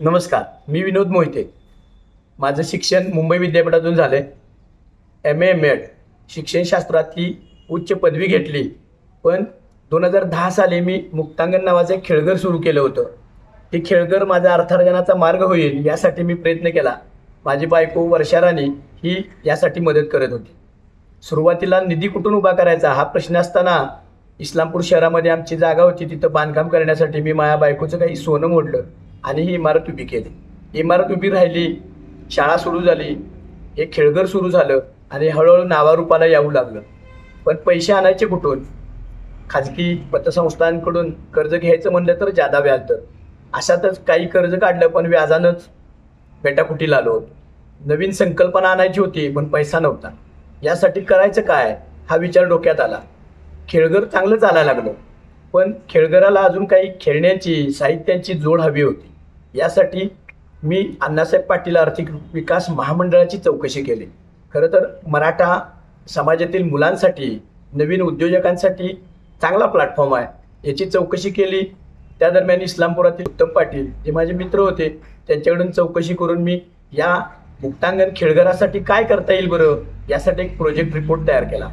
नमस्कार मी विनोद मोहिते. माझं शिक्षण मुंबई विद्यापीठातून झालं आहे एम ए एम एड शिक्षणशास्त्रातली उच्च पदवी घेतली पण दोन हजार दहा साली मी मुक्तांगण नावाचं एक खेळघर सुरू केलं होतं. ते खेळघर माझा अर्थार्जनाचा मार्ग होईल यासाठी मी प्रयत्न केला. माझी बायको वर्षाराणी ही यासाठी मदत करत होती. सुरुवातीला निधी कुठून उभा करायचा हा प्रश्न असताना इस्लामपूर शहरामध्ये आमची जागा होती तिथं बांधकाम करण्यासाठी मी माझ्या बायकोचं काही सोनं मोडलं. आणि ही इमारत उभी केली. इमारत उभी राहिली शाळा सुरू झाली हे खेळघर सुरू झालं आणि हळूहळू नावारूपाला येऊ लागलं. पण पैसे आणायचे कुठून? खाजगी पतसंस्थांकडून कर्ज घ्यायचं म्हणलं तर जादा व्याज दर. अशातच काही कर्ज काढलं पण व्याजानंच पेटाकुटीला आलो होतो. नवीन संकल्पना आणायची होती पण पैसा नव्हता. यासाठी करायचं काय? हा विचार डोक्यात आला. खेळघर चांगलं चालायला लागलं. पण खेळघराला अजून काही खेळण्याची साहित्यांची जोड हवी होती. यासाठी मी अण्णासाहेब पाटील आर्थिक विकास महामंडळाची चौकशी केली. खरं तर मराठा समाजातील मुलांसाठी नवीन उद्योजकांसाठी चांगला प्लॅटफॉर्म आहे. याची चौकशी केली. त्या दरम्यान इस्लामपुरातील उत्तम पाटील जे माझे मित्र होते त्यांच्याकडून चौकशी करून मी या मुक्तांगण खेळघरासाठी काय करता येईल बरं? यासाठी एक प्रोजेक्ट रिपोर्ट तयार केला.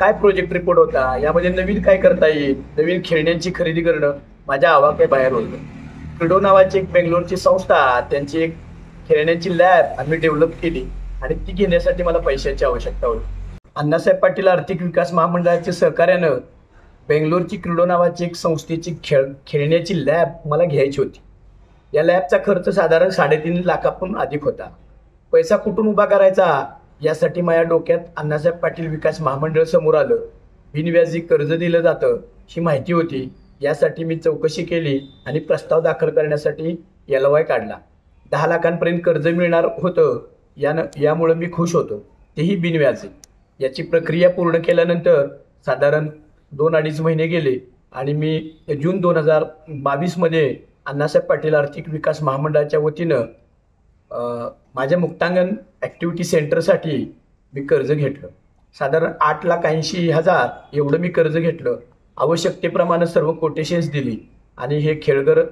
काय प्रोजेक्ट रिपोर्ट होता? यामध्ये नवीन काय करता येईल? नवीन खेळण्यांची खरेदी करणं माझ्या आवाक्याबाहेर होतं. क्रिडो नावाची एक बेंगलोरची संस्था त्यांची एक खेळण्याची लॅब आम्ही डेव्हलप केली आणि ती घेण्यासाठी मला पैशाची आवश्यकता होती. अण्णासाहेब पाटील आर्थिक विकास महामंडळाच्या सहकार्यानं बेंगलोरची क्रिडो नावाची एक संस्थेची खेळ खेळण्याची लॅब मला घ्यायची होती. या लॅबचा खर्च साधारण साडेतीन लाखाहून अधिक होता. पैसा कुठून उभा करायचा? यासाठी माझ्या डोक्यात अण्णासाहेब पाटील विकास महामंडळ समोर आलं. बिनव्याजी कर्ज दिलं जातं ही माहिती होती. यासाठी मी चौकशी केली आणि प्रस्ताव दाखल करण्यासाठी एल वाय काढला. दहा लाखांपर्यंत कर्ज मिळणार होतं यानं यामुळं मी खुश होतो. तेही बिनव्याजी. याची प्रक्रिया पूर्ण केल्यानंतर साधारण दोन अडीच महिने गेले आणि मी जून दोन हजार बावीसमध्ये अण्णासाहेब पाटील आर्थिक विकास महामंडळाच्या वतीनं माझ्या मुक्तांगण ॲक्टिव्हिटी सेंटरसाठी मी कर्ज घेतलं. साधारण आठ लाख ऐंशी हजार एवढं मी कर्ज घेतलं. आवश्यकतेप्रमाणे सर्व कोटेशन्स दिली. आणि हे खेळघर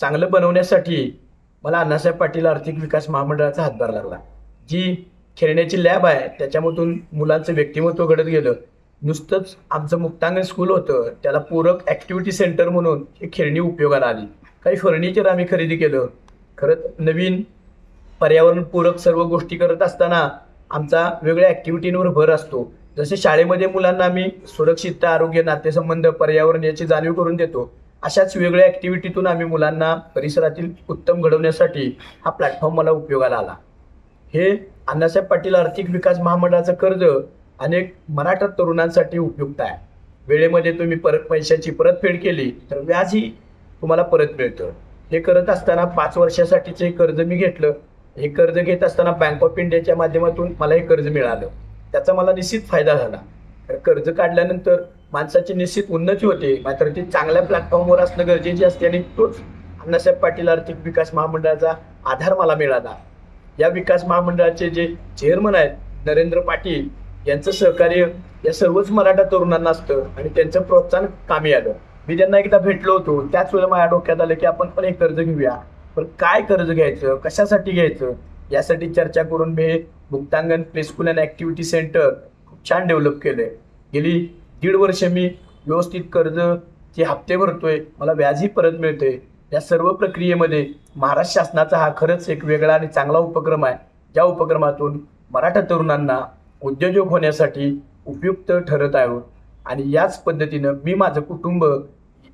चांगलं बनवण्यासाठी मला अण्णासाहेब पाटील आर्थिक विकास महामंडळाचा हातभार लागला. जी खेळण्याची लॅब आहे त्याच्यामधून मुलांचं व्यक्तिमत्व घडत गेलं. नुसतंच आमचं मुक्तांगण स्कूल होतं त्याला पूरक ॲक्टिव्हिटी सेंटर म्हणून हे खेळणी उपयोगाला आली. काही फर्निचर आम्ही खरेदी केलं. खरंच नवीन पर्यावरणपूरक सर्व गोष्टी करत असताना आमचा वेगळ्या ॲक्टिव्हिटींवर भर असतो. जसे शाळेमध्ये मुलांना आम्ही सुरक्षितता आरोग्य नातेसंबंध पर्यावरण याची जाणीव करून देतो अशाच वेगळ्या ॲक्टिव्हिटीतून आम्ही मुलांना परिसरातील उत्तम घडवण्यासाठी हा प्लॅटफॉर्म मला उपयोगाला आला. हे अण्णासाहेब पाटील आर्थिक विकास महामंडळाचं कर्ज अनेक मराठा तरुणांसाठी उपयुक्त आहे. वेळेमध्ये तुम्ही परत पैशाची परतफेड केली तर व्याजही तुम्हाला परत मिळतं. हे करत असताना पाच वर्षासाठीचं हे कर्ज मी घेतलं हे कर्ज घेत असताना बँक ऑफ इंडियाच्या माध्यमातून मला हे कर्ज मिळालं. त्याचा मला निश्चित फायदा झाला. तर कर्ज काढल्यानंतर माणसाची निश्चित उन्नती होते. मात्र ती चांगल्या प्लॅटफॉर्मवर असणं गरजेचे असते आणि तोच अण्णासाहेब पाटील आर्थिक विकास महामंडळाचा आधार मला मिळाला. या विकास महामंडळाचे जे चेअरमन आहेत नरेंद्र पाटील यांचं सहकार्य या सर्वच मराठा तरुणांना असतं आणि त्यांचं प्रोत्साहन कामी आलं. मी त्यांना एकदा भेटलो होतो. त्याच वेळेला माझ्या डोक्यात आलं की आपण पण एक कर्ज घेऊया. पण काय कर्ज घ्यायचं? कशासाठी घ्यायचं? यासाठी चर्चा करून मी हे Muktangan play school and activity centre खूप छान डेव्हलप केलं आहे गेली दीड वर्ष मी व्यवस्थित कर्ज जे हप्ते भरतोय मला व्याजही परत मिळते या सर्व प्रक्रियेमध्ये महाराष्ट्र शासनाचा हा खरंच एक वेगळा आणि चांगला उपक्रम आहे. ज्या उपक्रमातून मराठा तरुणांना उद्योजक होण्यासाठी उपयुक्त ठरत आहोत. आणि याच पद्धतीनं मी माझं कुटुंब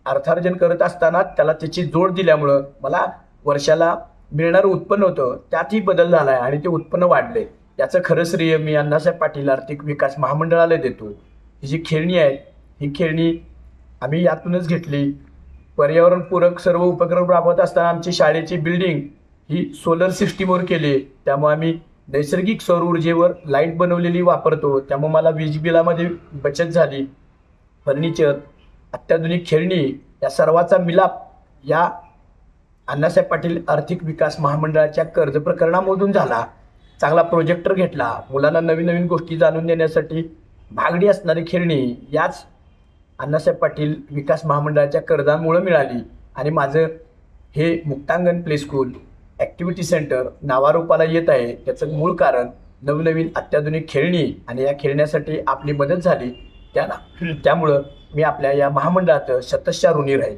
अर्थार्जन करत असताना त्याला त्याची जोड दिल्यामुळं मला वर्षाला मिळणारं उत्पन्न होतं त्यातही बदल झाला आहे आणि ते उत्पन्न वाढले याचं खरं श्रेय मी अण्णासाहेब पाटील आर्थिक विकास महामंडळाला देतो. ही जी खेळणी आहे ही खेळणी आम्ही यातूनच घेतली. पर्यावरणपूरक सर्व उपक्रम राबवत असताना आमची शाळेची बिल्डिंग ही सोलर सिस्टीमवर केली. त्यामुळे आम्ही नैसर्गिक सौर ऊर्जेवर लाइट बनवलेली वापरतो. त्यामुळे मला वीज बिलामध्ये बचत झाली. फर्निचर अत्याधुनिक खेळणी या सर्वाचा मिलाप या अण्णासाहेब पाटील आर्थिक विकास महामंडळाच्या कर्ज प्रकरणामधून झाला. चांगला प्रोजेक्टर घेतला. मुलांना नवीन नवीन गोष्टी जाणून देण्यासाठी भागडी असणारी खेळणी याच अण्णासाहेब पाटील विकास महामंडळाच्या कर्जामुळं मिळाली. आणि माझं हे Muktangan play school activity centre नावारूपाला येत आहे. त्याचं मूळ कारण नवनवीन अत्याधुनिक खेळणी आणि या खेळण्यासाठी आपली मदत झाली. त्या त्यामुळं मी आपल्या या महामंडळात शतशा ऋणी राहील